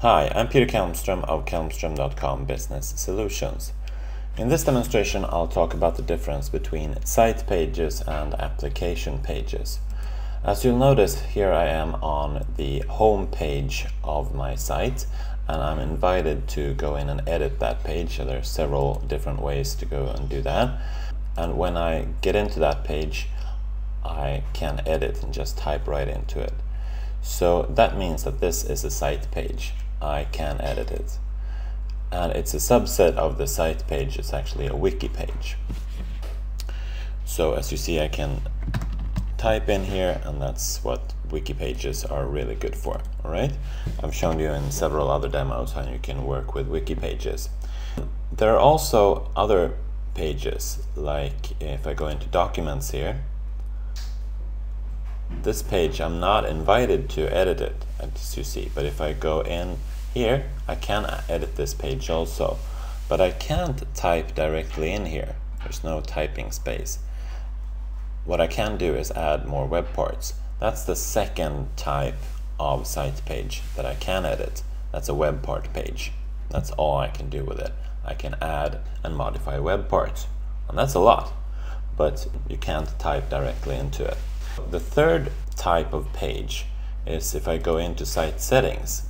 Hi, I'm Peter Kalmström of Kalmstrom.com Business Solutions. In this demonstration I'll talk about the difference between site pages and application pages. As you'll notice here I am on the home page of my site and I'm invited to go in and edit that page. So there are several different ways to go and do that. And when I get into that page I can edit and just type right into it. So that means that this is a site page. I can edit it. And it's a subset of the site page, it's actually a wiki page. So as you see, I can type in here, and that's what wiki pages are really good for, all right? I've shown you in several other demos how you can work with wiki pages. There are also other pages, like if I go into documents here, this page I'm not invited to edit it as you see but if I go in here I can edit this page also. But I can't type directly in here. There's no typing space. What I can do is add more web parts that's the second type of site page that I can edit. That's a web part page. That's all I can do with it. I can add and modify web parts and that's a lot. But you can't type directly into it. The third type of page is if I go into site settings.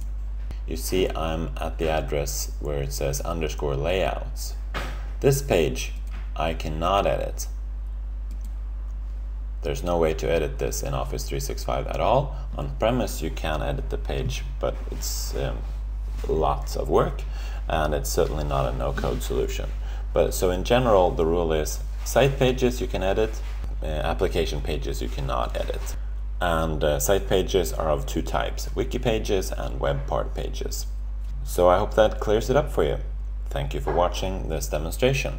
You see I'm at the address where it says underscore layouts. This page I cannot edit. There's no way to edit this in Office 365 at all. On premise you can edit the page, but it's um, lots of work and it's certainly not a no-code solution. But so in general the rule is site pages you can edit, uh, application pages you cannot edit. And uh, site pages are of two types, wiki pages and web part pages. So I hope that clears it up for you. Thank you for watching this demonstration.